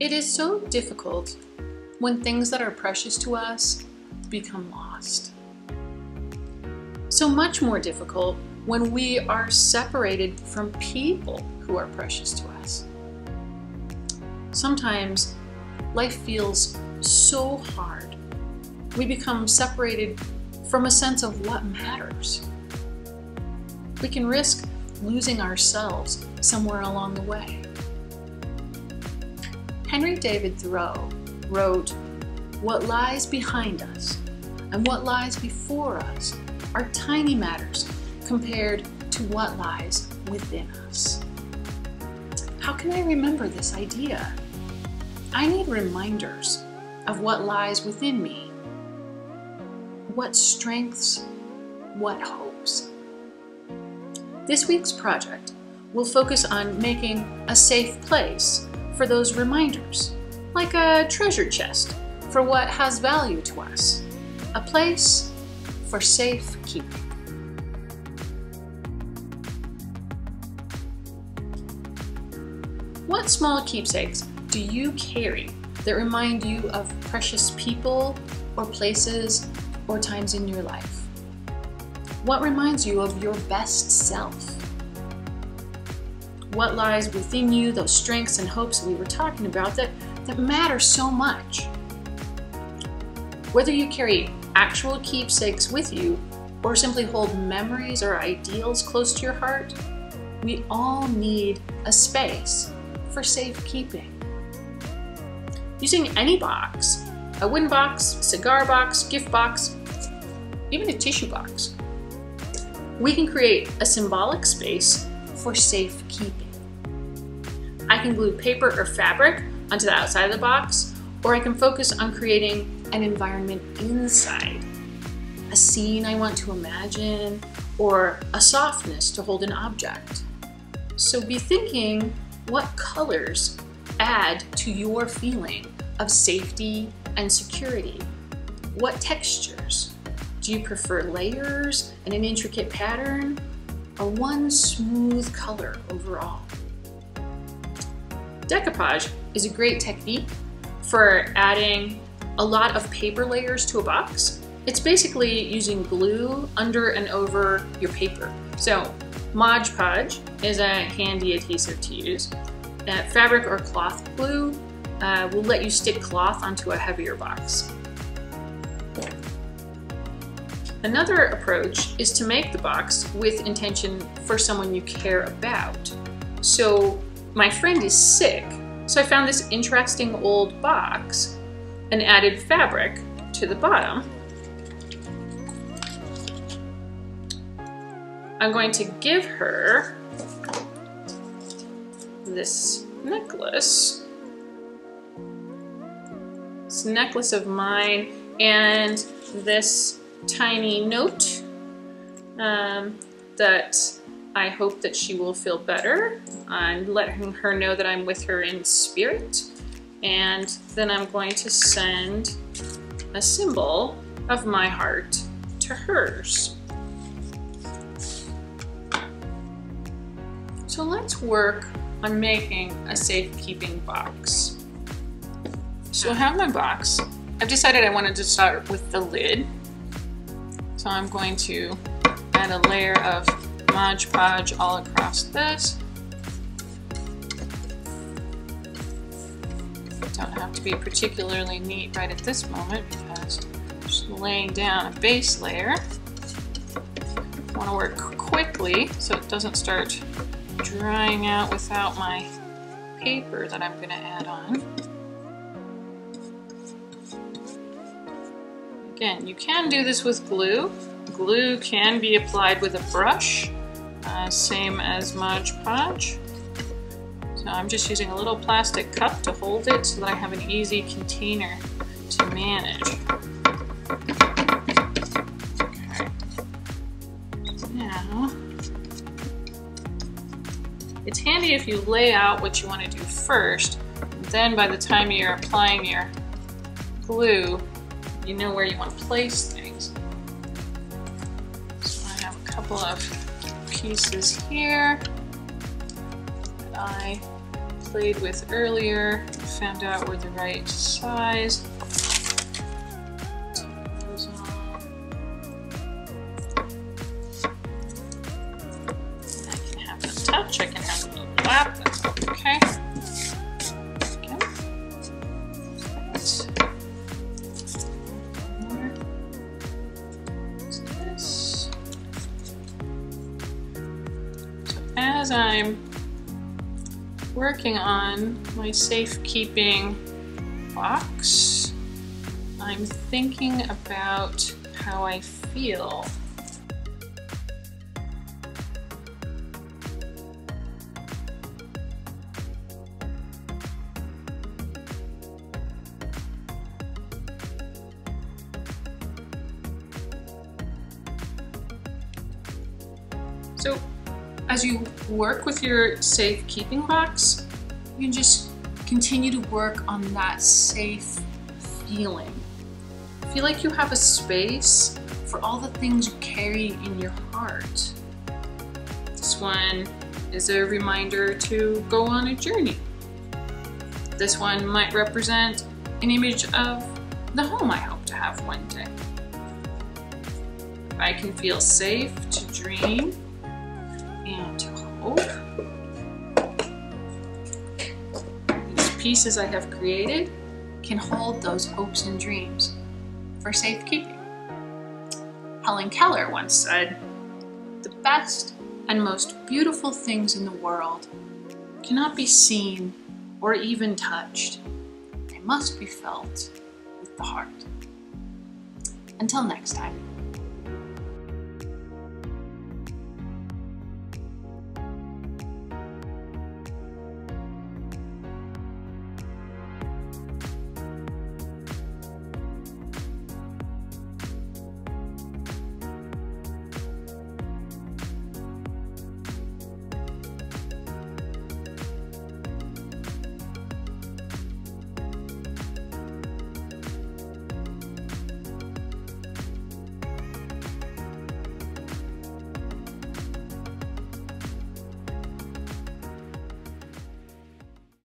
It is so difficult when things that are precious to us become lost. So much more difficult when we are separated from people who are precious to us. Sometimes life feels so hard. We become separated from a sense of what matters. We can risk losing ourselves somewhere along the way. Henry David Thoreau wrote, What lies behind us and what lies before us are tiny matters compared to what lies within us. How can I remember this idea? I need reminders of what lies within me, what strengths, what hopes. This week's project will focus on making a safe place for those reminders, like a treasure chest for what has value to us, a place for safe keeping. What small keepsakes do you carry that remind you of precious people or places or times in your life? What reminds you of your best self? What lies within you, those strengths and hopes we were talking about that, that matter so much. Whether you carry actual keepsakes with you or simply hold memories or ideals close to your heart, we all need a space for safekeeping. Using any box, a wooden box, cigar box, gift box, even a tissue box, we can create a symbolic space for safekeeping. I can glue paper or fabric onto the outside of the box, or I can focus on creating an environment inside. A scene I want to imagine, or a softness to hold an object. So be thinking what colors add to your feeling of safety and security. What textures? Do you prefer layers and an intricate pattern? A one smooth color overall. Decoupage is a great technique for adding a lot of paper layers to a box. It's basically using glue under and over your paper. So Mod Podge is a handy adhesive to use. Uh, fabric or cloth glue uh, will let you stick cloth onto a heavier box. Another approach is to make the box with intention for someone you care about. So my friend is sick, so I found this interesting old box and added fabric to the bottom. I'm going to give her this necklace. This necklace of mine and this tiny note um, that I hope that she will feel better. I'm letting her know that I'm with her in spirit. And then I'm going to send a symbol of my heart to hers. So let's work on making a safekeeping box. So I have my box. I've decided I wanted to start with the lid so I'm going to add a layer of Mod Podge all across this. Don't have to be particularly neat right at this moment because I'm just laying down a base layer. I want to work quickly so it doesn't start drying out without my paper that I'm going to add on. Again, you can do this with glue. Glue can be applied with a brush, uh, same as Mod Podge. So I'm just using a little plastic cup to hold it so that I have an easy container to manage. Now, it's handy if you lay out what you want to do first, then by the time you're applying your glue, you know where you want to place things. So I have a couple of pieces here that I played with earlier, found out were the right size. I can have them touch, I can as I'm working on my safekeeping box, I'm thinking about how I feel. So as you work with your safekeeping box, you can just continue to work on that safe feeling. Feel like you have a space for all the things you carry in your heart. This one is a reminder to go on a journey. This one might represent an image of the home I hope to have one day. I can feel safe to dream and hope. These pieces I have created can hold those hopes and dreams for safekeeping. Helen Keller once said, The best and most beautiful things in the world cannot be seen or even touched. They must be felt with the heart. Until next time.